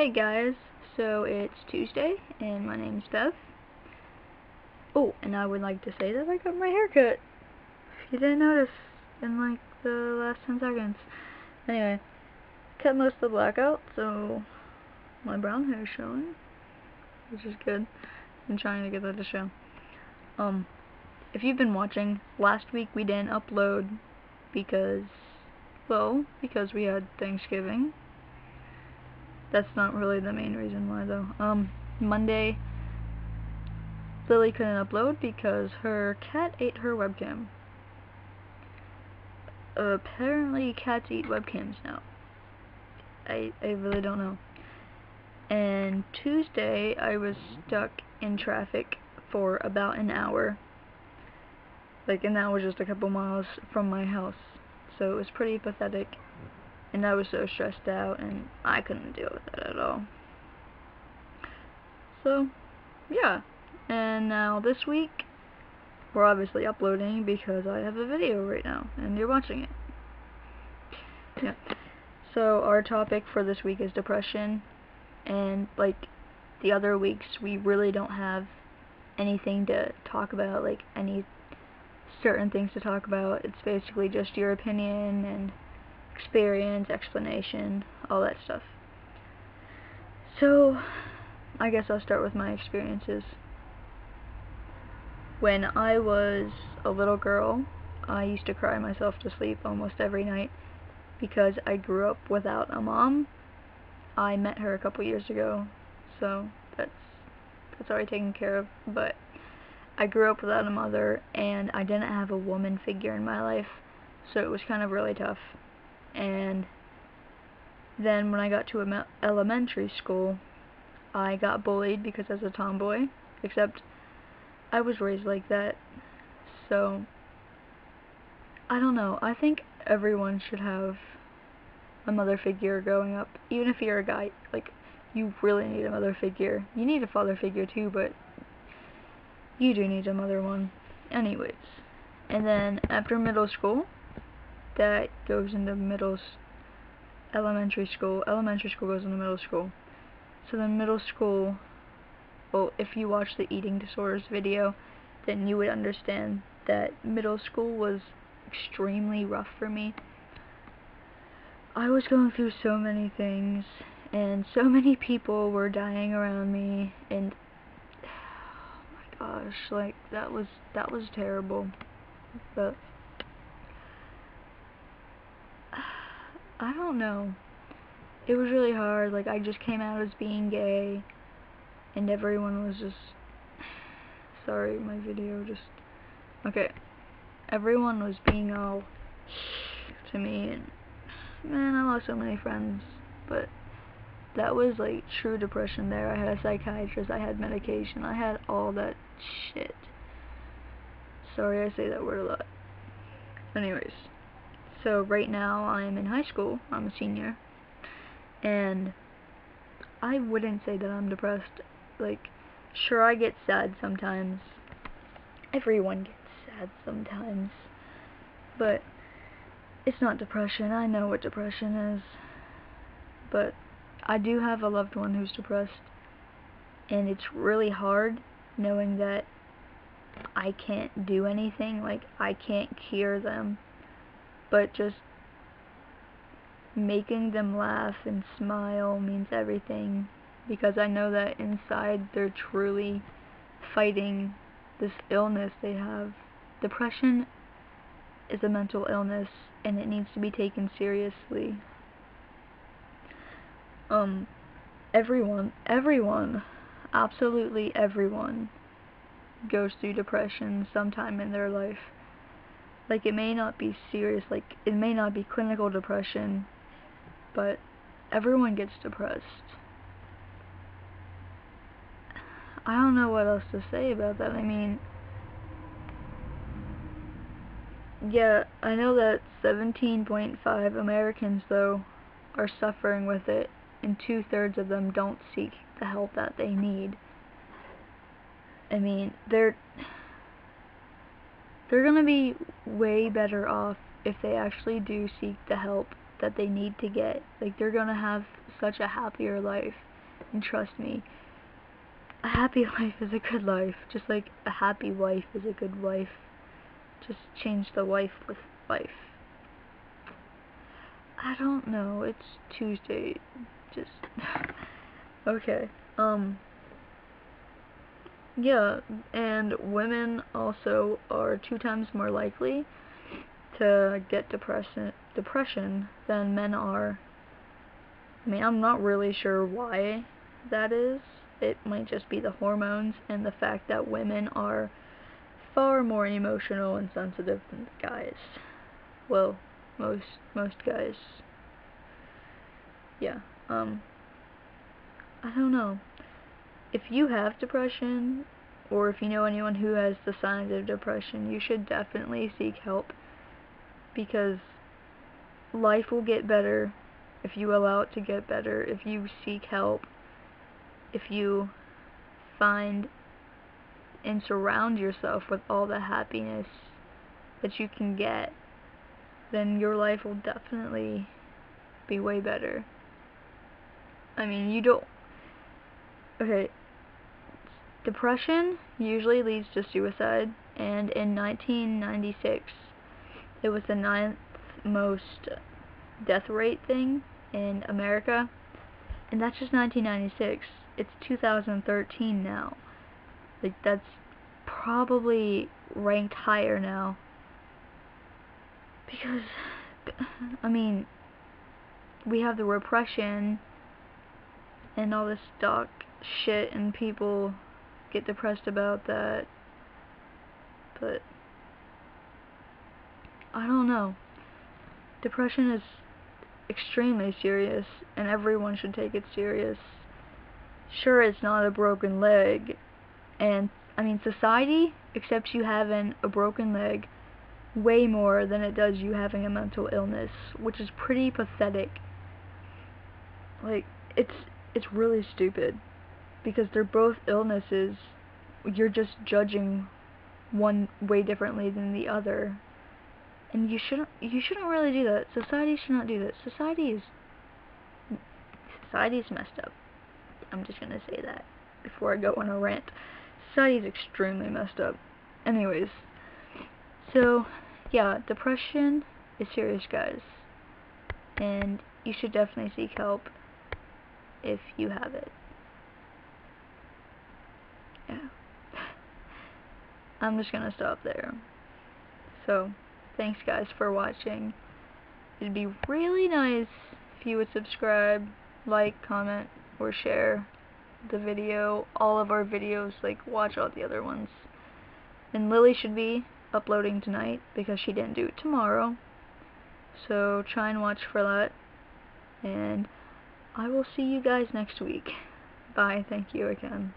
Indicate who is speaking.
Speaker 1: Hey guys, so it's Tuesday and my name's Bev. Oh, and I would like to say that I got my hair cut. If you didn't notice in like the last 10 seconds. Anyway, cut most of the black out, so my brown hair is showing, which is good. I'm trying to get that to show. Um, if you've been watching, last week we didn't upload because, well, because we had Thanksgiving that's not really the main reason why though. Um, Monday, Lily couldn't upload because her cat ate her webcam. apparently cats eat webcams now. I, I really don't know. And Tuesday, I was stuck in traffic for about an hour. Like, and that was just a couple miles from my house. So it was pretty pathetic and I was so stressed out and I couldn't deal with it at all. So, yeah. And now this week, we're obviously uploading because I have a video right now and you're watching it. Yeah. So our topic for this week is depression and like the other weeks we really don't have anything to talk about, like any certain things to talk about. It's basically just your opinion and experience, explanation, all that stuff. So, I guess I'll start with my experiences. When I was a little girl, I used to cry myself to sleep almost every night because I grew up without a mom. I met her a couple years ago, so that's that's already taken care of, but I grew up without a mother and I didn't have a woman figure in my life, so it was kind of really tough and then when I got to elementary school, I got bullied because I was a tomboy, except I was raised like that, so I don't know, I think everyone should have a mother figure growing up, even if you're a guy, like, you really need a mother figure. You need a father figure too, but you do need a mother one. Anyways, and then after middle school, that goes into middle elementary school. Elementary school goes into middle school. So then middle school, well, if you watch the eating disorders video, then you would understand that middle school was extremely rough for me. I was going through so many things, and so many people were dying around me, and oh my gosh, like that was that was terrible. But I don't know. It was really hard. Like, I just came out as being gay, and everyone was just. Sorry, my video just. Okay. Everyone was being all to me, and man, I lost so many friends. But that was like true depression there. I had a psychiatrist, I had medication, I had all that shit. Sorry I say that word a lot. Anyways. So right now I'm in high school, I'm a senior, and I wouldn't say that I'm depressed. Like, sure I get sad sometimes. Everyone gets sad sometimes. But it's not depression. I know what depression is. But I do have a loved one who's depressed. And it's really hard knowing that I can't do anything. Like, I can't cure them but just making them laugh and smile means everything because I know that inside they're truly fighting this illness they have. Depression is a mental illness and it needs to be taken seriously. Um, everyone, everyone, absolutely everyone goes through depression sometime in their life like it may not be serious, like it may not be clinical depression, but everyone gets depressed. I don't know what else to say about that. I mean, yeah, I know that 17.5 Americans, though, are suffering with it, and two-thirds of them don't seek the help that they need. I mean, they're they're going to be way better off if they actually do seek the help that they need to get. Like, they're going to have such a happier life And trust me, a happy life is a good life, just like a happy wife is a good wife. Just change the wife with life. I don't know, it's Tuesday, just, okay, um, yeah, and women also are two times more likely to get depression, depression than men are. I mean, I'm not really sure why that is. It might just be the hormones and the fact that women are far more emotional and sensitive than guys. Well, most most guys. Yeah. Um I don't know. If you have depression or if you know anyone who has the signs of depression, you should definitely seek help because life will get better if you allow it to get better, if you seek help, if you find and surround yourself with all the happiness that you can get, then your life will definitely be way better. I mean, you don't. Okay. Depression usually leads to suicide, and in 1996, it was the ninth most death rate thing in America. And that's just 1996. It's 2013 now. Like, that's probably ranked higher now. Because, I mean, we have the repression and all this dark shit, and people get depressed about that. But, I don't know. Depression is extremely serious, and everyone should take it serious. Sure, it's not a broken leg, and, I mean, society accepts you having a broken leg way more than it does you having a mental illness, which is pretty pathetic. Like, it's, it's really stupid, because they're both illnesses, you're just judging one way differently than the other, and you shouldn't you shouldn't really do that. Society should not do that. Society is society is messed up. I'm just gonna say that before I go on a rant. Society's extremely messed up. Anyways, so yeah, depression is serious, guys, and you should definitely seek help if you have it. Yeah. I'm just gonna stop there. So. Thanks guys for watching. It'd be really nice if you would subscribe, like, comment, or share the video, all of our videos, like watch all the other ones. And Lily should be uploading tonight because she didn't do it tomorrow. So try and watch for that. And I will see you guys next week. Bye. Thank you again.